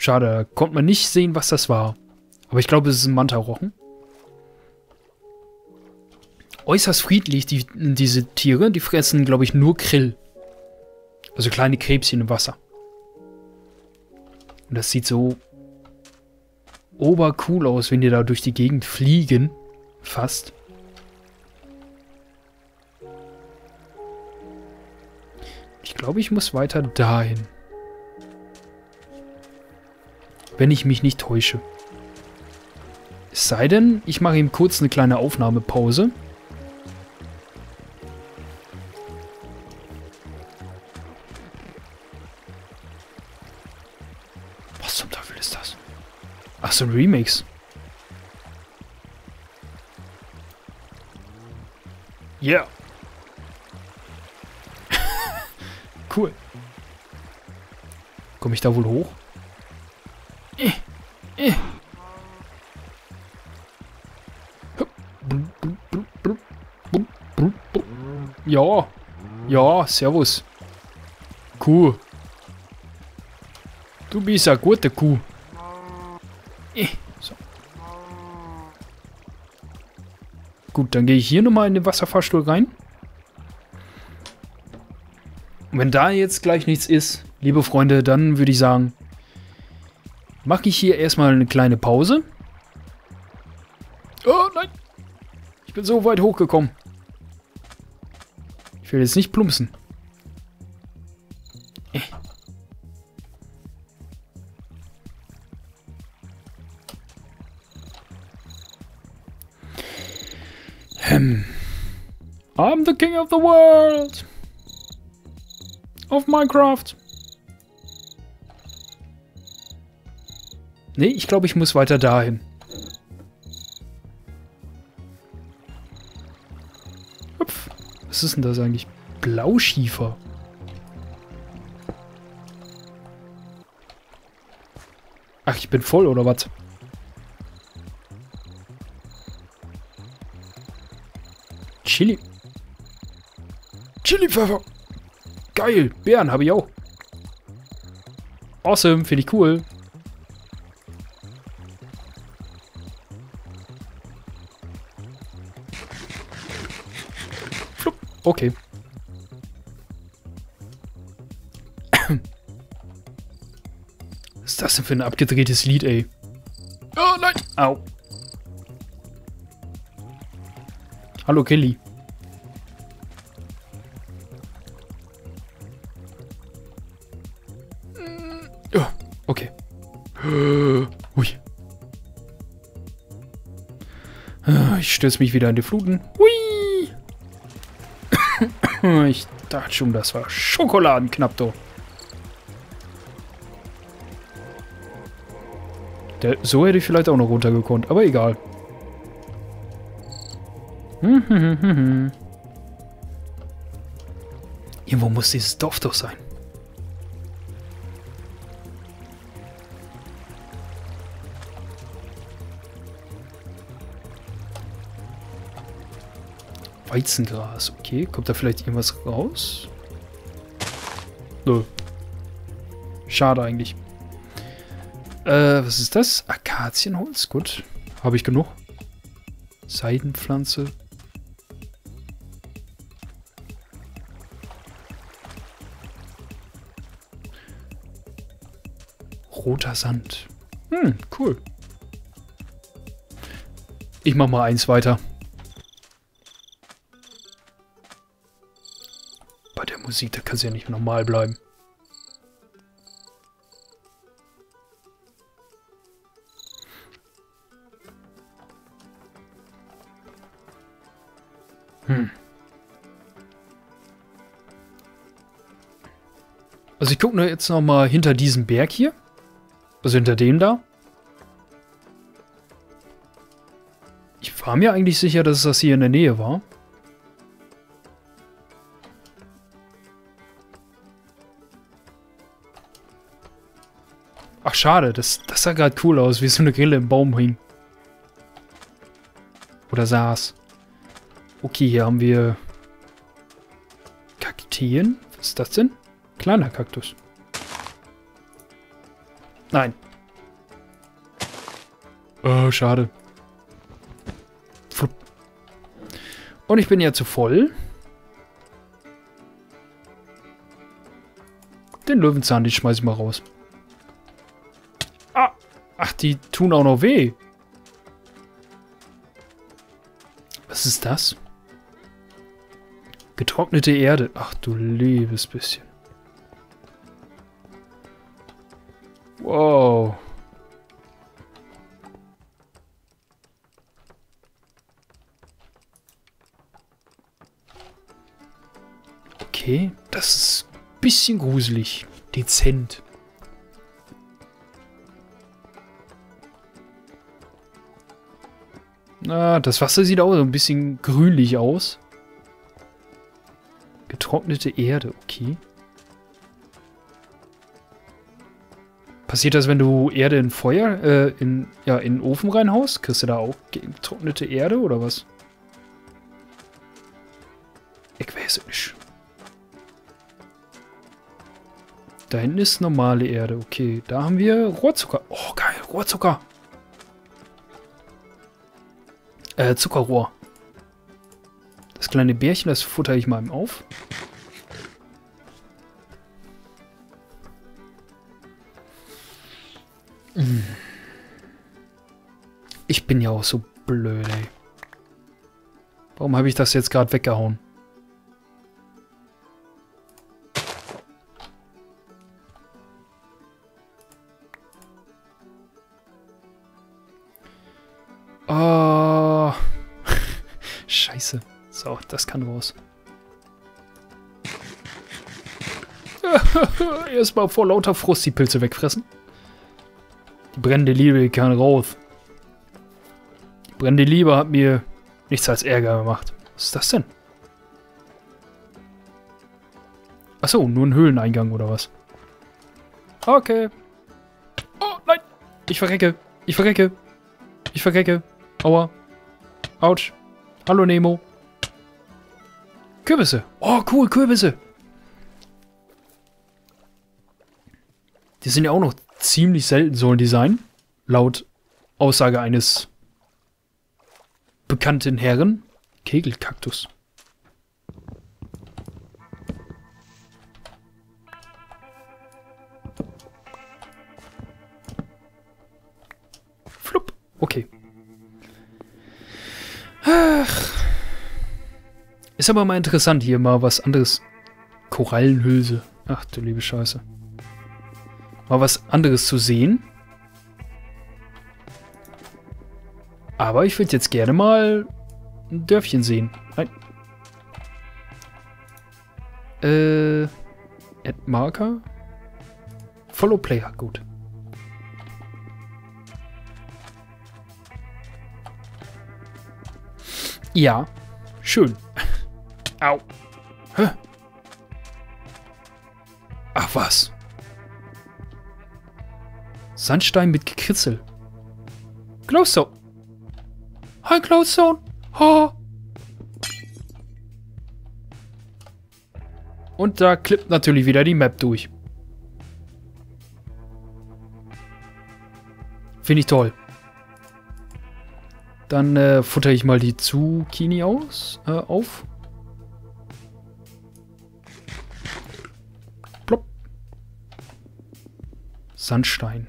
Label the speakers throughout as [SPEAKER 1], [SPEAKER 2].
[SPEAKER 1] Schade, konnte man nicht sehen, was das war. Aber ich glaube, es ist ein Manta-Rochen. Äußerst friedlich, die, diese Tiere. Die fressen, glaube ich, nur Krill. Also kleine Krebschen im Wasser. Und das sieht so obercool aus, wenn die da durch die Gegend fliegen. Fast. Ich glaube, ich muss weiter dahin. Wenn ich mich nicht täusche. Es sei denn, ich mache ihm kurz eine kleine Aufnahmepause. Was zum Teufel ist das? Ach so, ein Remix. Yeah. cool. Komme ich da wohl hoch? Ja. Ja, servus. Kuh. Du bist eine gute Kuh. Eh, so. Gut, dann gehe ich hier nochmal in den Wasserfahrstuhl rein. Und wenn da jetzt gleich nichts ist, liebe Freunde, dann würde ich sagen, mache ich hier erstmal eine kleine Pause. Oh nein! Ich bin so weit hochgekommen. Ich will jetzt nicht plumpsen. Äh. Hm. I'm the king of the world. Of Minecraft. Nee, ich glaube, ich muss weiter dahin. Hüpf. Was ist denn das eigentlich? Blauschiefer. Ach, ich bin voll, oder was? Chili. Chili-Pfeffer. Geil. Bären habe ich auch. Awesome. Finde ich cool. Okay. Was ist das denn für ein abgedrehtes Lied, ey? Oh nein! Au. Hallo, Kelly. Oh, okay. Ui. Ich stürze mich wieder in die Fluten. Hui! Ich dachte schon, das war schokoladenknapp, doch. Der, so hätte ich vielleicht auch noch runtergekonnt, aber egal. Irgendwo muss dieses Dorf doch sein. Weizengras, okay. Kommt da vielleicht irgendwas raus? Nö. Schade eigentlich. Äh, was ist das? Akazienholz, gut. Habe ich genug. Seidenpflanze. Roter Sand. Hm, cool. Ich mach mal eins weiter. Musik, da kann es ja nicht normal bleiben. Hm. Also ich gucke nur jetzt noch mal hinter diesem Berg hier. Also hinter dem da. Ich war mir eigentlich sicher, dass das hier in der Nähe war. Schade, das, das sah gerade cool aus, wie so eine Grille im Baum hing. Oder saß. Okay, hier haben wir Kakteen. Was ist das denn? Kleiner Kaktus. Nein, Oh, schade. Und ich bin ja zu voll. Den Löwenzahn, den schmeiß ich mal raus. Ach, die tun auch noch weh. Was ist das? Getrocknete Erde. Ach du liebes bisschen. Wow. Okay, das ist ein bisschen gruselig. Dezent. Das Wasser sieht auch so ein bisschen grünlich aus. Getrocknete Erde, okay. Passiert das, wenn du Erde in Feuer, äh, in, ja, in den Ofen reinhaust? Kriegst du da auch getrocknete Erde oder was? Ich weiß nicht. Da hinten ist normale Erde. Okay, da haben wir Rohrzucker. Oh, geil, Rohrzucker. Äh, Zuckerrohr. Das kleine Bärchen, das futter ich mal auf. Ich bin ja auch so blöd, ey. Warum habe ich das jetzt gerade weggehauen? So, das kann raus. Erstmal vor lauter Frust die Pilze wegfressen. Die brennende Liebe kann raus. Die brennende Liebe hat mir nichts als Ärger gemacht. Was ist das denn? Achso, nur ein Höhleneingang oder was? Okay. Oh, nein! Ich verrecke! Ich verrecke! Ich verrecke! Aua! Autsch! Hallo, Nemo! Kürbisse! Oh, cool, Kürbisse! Die sind ja auch noch ziemlich selten so ein Design. Laut Aussage eines bekannten Herren. Kegelkaktus. Ist aber mal interessant, hier mal was anderes. Korallenhülse. Ach du liebe Scheiße mal was anderes zu sehen. Aber ich würde jetzt gerne mal ein Dörfchen sehen. Nein. Äh, Add Marker. Follow Player, gut. Ja, schön. Au. Hä? Ach was. Sandstein mit Gekritzel. Glowstone. Hi, Glowstone. Ha. Und da klippt natürlich wieder die Map durch. Finde ich toll. Dann äh, futter ich mal die Zucchini aus, äh, auf. Sandstein.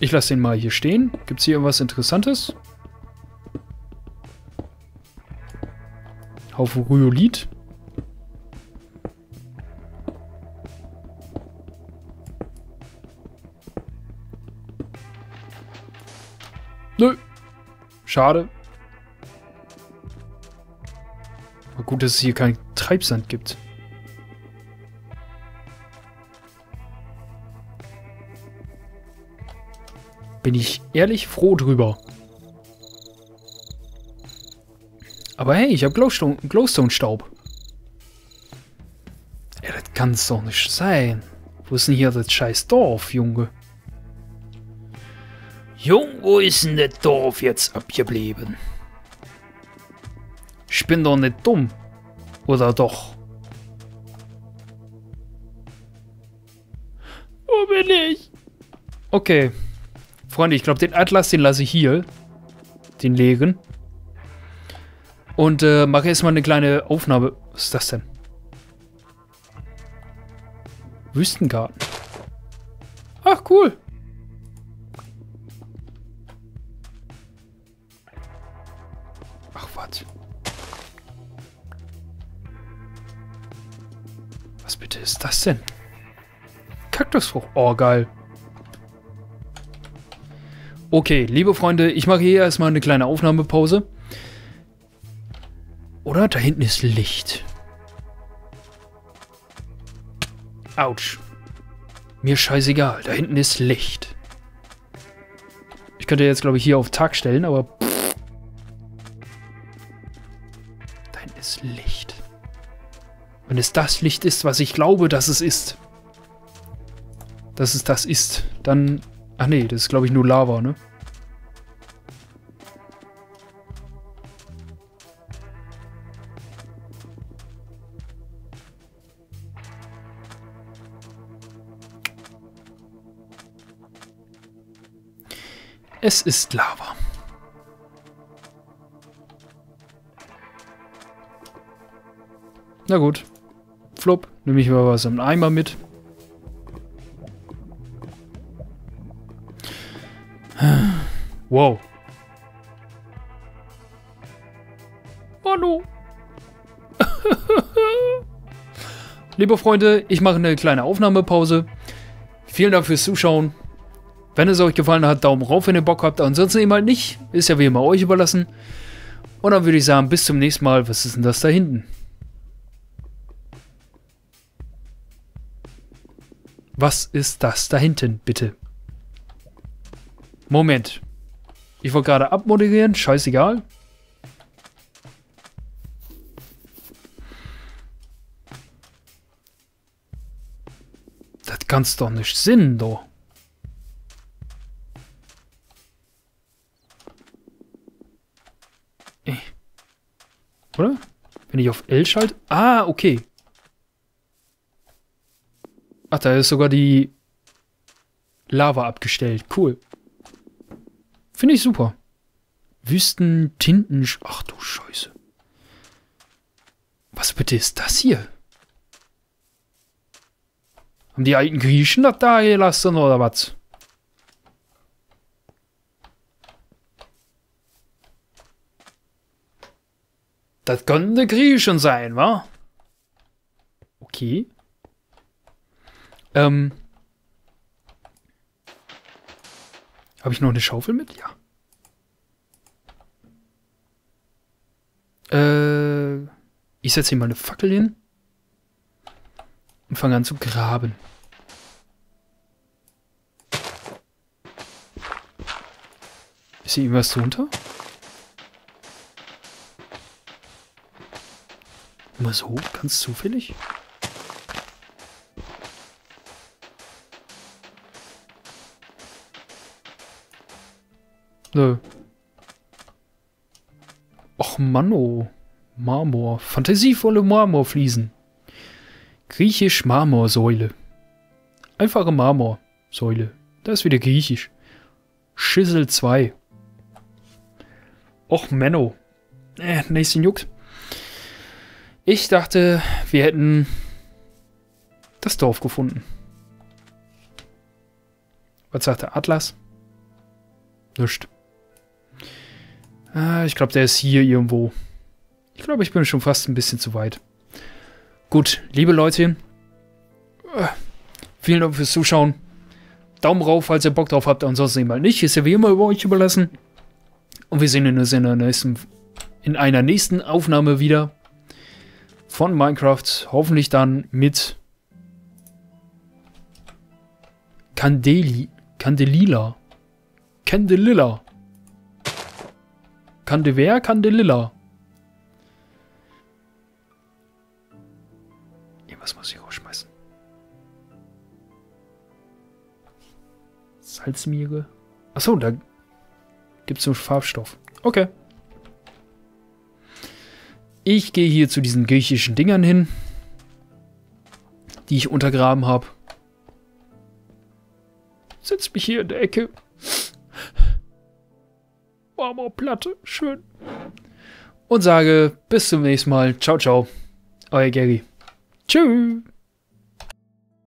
[SPEAKER 1] Ich lasse den mal hier stehen. Gibt es hier irgendwas Interessantes? Haufen Rhyolit. Nö. Schade. Gut, dass es hier kein Treibsand gibt. Bin ich ehrlich froh drüber. Aber hey, ich habe Glowstone-Staub. Glowstone ja, das kann's doch nicht sein. Wo ist denn hier das scheiß Dorf, Junge? Jung, wo ist denn das Dorf jetzt abgeblieben? Ich bin doch nicht dumm. Oder doch? Wo bin ich? Okay. Freunde, ich glaube, den Atlas, den lasse ich hier. Den legen. Und äh, mache erstmal eine kleine Aufnahme. Was ist das denn? Wüstengarten. Ach, cool. Was bitte ist das denn? Kaktusfrucht. Oh, geil. Okay, liebe Freunde, ich mache hier erstmal eine kleine Aufnahmepause. Oder? Da hinten ist Licht. Autsch. Mir scheißegal, da hinten ist Licht. Ich könnte jetzt, glaube ich, hier auf Tag stellen, aber... Pff. Da hinten ist Licht. Wenn es das Licht ist, was ich glaube, dass es ist. Dass es das ist, dann... Ach nee, das ist, glaube ich, nur Lava, ne? Es ist Lava. Na gut. Flop, nehme ich mal was im Eimer mit. Wow. Manu. Liebe Freunde, ich mache eine kleine Aufnahmepause. Vielen Dank fürs Zuschauen. Wenn es euch gefallen hat, Daumen rauf, wenn ihr Bock habt. Ansonsten eben halt nicht. Ist ja wie immer euch überlassen. Und dann würde ich sagen, bis zum nächsten Mal. Was ist denn das da hinten? Was ist das da hinten, bitte? Moment. Ich wollte gerade abmoderieren. Scheißegal. Das kann's doch nicht Sinn, doch. Oder? Wenn ich auf L schalte. Ah, okay. Ach, da ist sogar die Lava abgestellt. Cool. Finde ich super. Wüsten, Tinten. Ach du Scheiße. Was bitte ist das hier? Haben die alten Griechen das da gelassen oder was? Das könnte Griechen sein, wa? Okay. Ähm. Habe ich noch eine Schaufel mit? Ja. Äh, ich setze hier mal eine Fackel hin. Und fange an zu graben. Ist hier irgendwas drunter? Mal so, ganz zufällig? Nö. Och Manno. Marmor. Fantasievolle Marmorfliesen. Griechisch Marmorsäule. Einfache Marmorsäule. Das ist wieder griechisch. Schissel 2. Och Menno. Äh, nächsten juckt. Ich dachte, wir hätten das Dorf gefunden. Was sagt der Atlas? Nischt. Ah, ich glaube, der ist hier irgendwo. Ich glaube, ich bin schon fast ein bisschen zu weit. Gut, liebe Leute. Äh, vielen Dank fürs Zuschauen. Daumen rauf, falls ihr Bock drauf habt. Ansonsten eben mal nicht. Ist ja wie immer über euch überlassen. Und wir sehen uns in, nächsten, in einer nächsten Aufnahme wieder von Minecraft. Hoffentlich dann mit Candeli, Candelila. Candelilla. Candever, Candelilla. Irgendwas muss ich rausschmeißen. Salzmiere. Achso, da gibt es so Farbstoff. Okay. Ich gehe hier zu diesen griechischen Dingern hin, die ich untergraben habe. setze mich hier in der Ecke. Marmorplatte, schön. Und sage bis zum nächsten Mal. Ciao, ciao. Euer Gary. Tschüss.